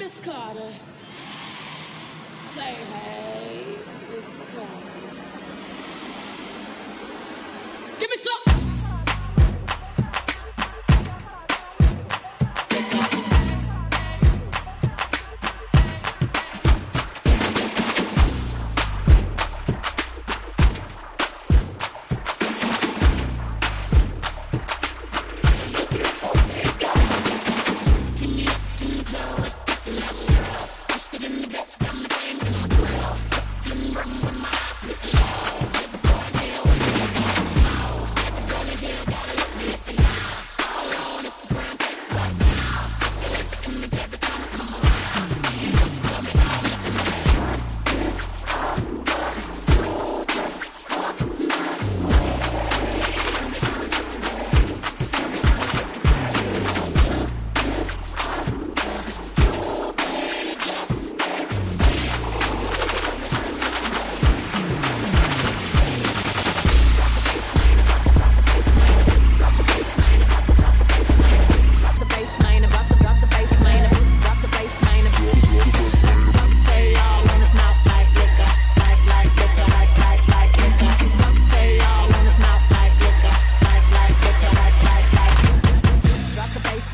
Miss Carter. Say hey, Miss Carter. Give me some.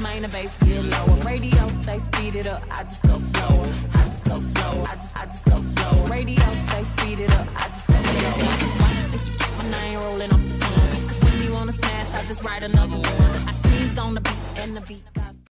Drop the bass get lower. Radio say speed it up, I just go slower. I just go slower. I just I just go slower. Radio say speed it up, I just go slower. Why you think you keep my name rolling off the tongue? 'Cause when you wanna smash, I just write another one. I sneezed on the beat and the beat.